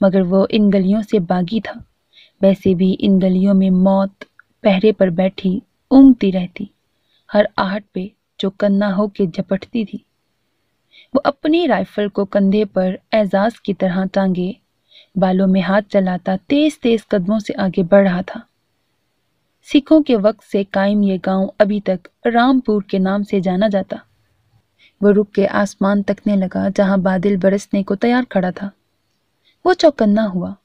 मगर वो इन गलियों से बागी था। वैसे भी इन गलियों में मौत पहरे पर बैठी ऊँगती रहती, हर आहट पे जो कन्ना हो के झपटती थी। वो अपनी राइफल को कंधे पर एजाज की तरह टांगे, बालों में हाथ चलाता तेज तेज कदमों से आगे बढ़ रहा था। सिखों के वक्त से कायम ये गाँव अभी तक रामपुर के नाम से जाना जाता। वो रुक के आसमान तकने लगा, जहाँ बादल बरसने को तैयार खड़ा था। वो चौकन्ना हुआ।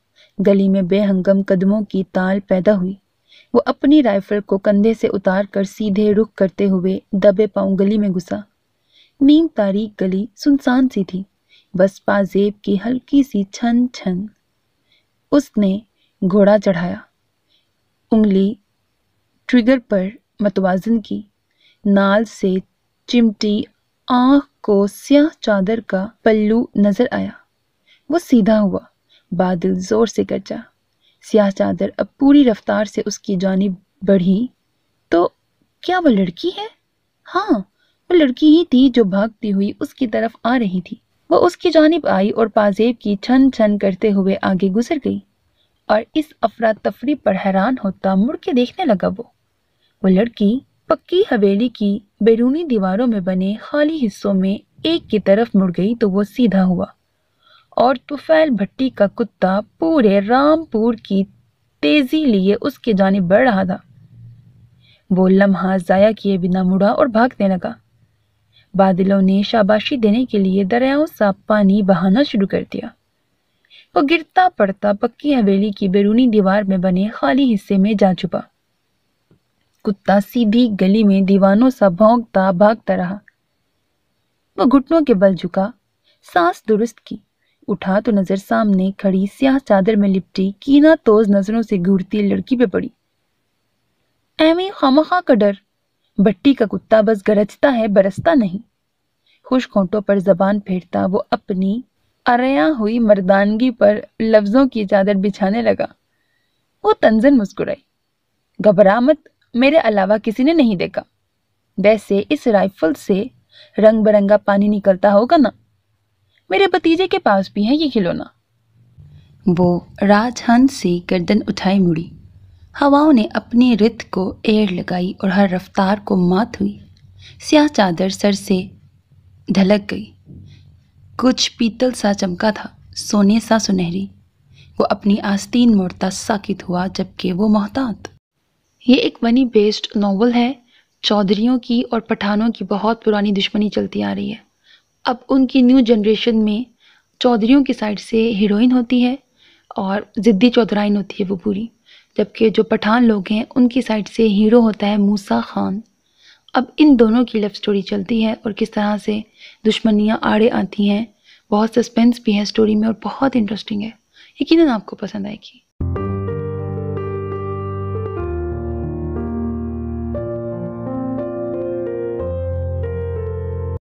गली में बेहंगम कदमों की ताल पैदा हुई। वो अपनी राइफल को कंधे से उतार कर सीधे रुख करते हुए दबे पाँव गली में घुसा। नीम तारीख गली सुनसान सी थी। बस पाजेब की हल्की सी छन छन। उसने घोड़ा चढ़ाया। उंगली ट्रिगर पर मतवाजन की। नाल से चिमटी आँख को स्याह चादर का पल्लू नज़र आया। वो सीधा हुआ। बादल ज़ोर से गरजा। स्याह चादर अब पूरी रफ्तार से उसकी जानिब बढ़ी। तो क्या वो लड़की है? हाँ वो लड़की ही थी जो भागती हुई उसकी तरफ़ आ रही थी। वो उसकी जानिब आई और पाजेब की छन छन करते हुए आगे गुजर गई। और इस अफरा तफरी पर हैरान होता मुड़ के देखने लगा वो। वो लड़की पक्की हवेली की बैरूनी दीवारों में बने खाली हिस्सों में एक की तरफ़ मुड़ गई तो वो सीधा हुआ। और तुफैल भट्टी का कुत्ता पूरे रामपुर की तेज़ी लिए उसके जाने बढ़ रहा था। वो लम्हा जाया किए बिना मुड़ा और भागने लगा। बादलों ने शाबाशी देने के लिए दरियाओं सा पानी बहाना शुरू कर दिया। वो गिरता पड़ता पक्की हवेली की बैरूनी दीवार में बने खाली हिस्से में जा छुपा। कुत्ता सीधी गली में दीवानों सा भौंकता भागता रहा। वो घुटनों के बल झुका, सांस दुरुस्त की। उठा तो नज़र सामने खड़ी स्याह चादर में लिपटी, कीना तोज नज़रों से घूरती लड़की पे पड़ी। एवी खामखा का डर, बट्टी का कुत्ता बस गरजता है, बरसता नहीं। खुश खोटों पर जबान फेरता, वो अपनी अरया हुई मर्दानगी पर लफ्जों की चादर बिछाने लगा। वो तंजन मुस्कुराई। घबरा मत, मेरे अलावा किसी ने नहीं देखा। वैसे इस राइफल से रंग बिरंगा पानी निकलता होगा ना? मेरे भतीजे के पास भी है ये खिलौना। वो राजहंस से गर्दन उठाई मुड़ी। हवाओं ने अपनी रित को एड़ लगाई और हर रफ्तार को मात हुई। स्याह चादर सर से ढलक गई। कुछ पीतल सा चमका था, सोने सा सुनहरी। वो अपनी आस्तीन मोड़ता साकित हुआ, जबकि वो मोहतात। ये एक मनी बेस्ड नावल है। चौधरियों की और पठानों की बहुत पुरानी दुश्मनी चलती आ रही है। अब उनकी न्यू जनरेशन में चौधरियों की साइड से हीरोइन होती है और ज़िद्दी चौधराइन होती है वो पूरी। जबकि जो पठान लोग हैं, उनकी साइड से हीरो होता है मूसा खान। अब इन दोनों की लव स्टोरी चलती है और किस तरह से दुश्मनियाँ आड़े आती हैं, बहुत सस्पेंस भी है स्टोरी में और बहुत इंटरेस्टिंग है। यकीन आपको पसंद आएगी।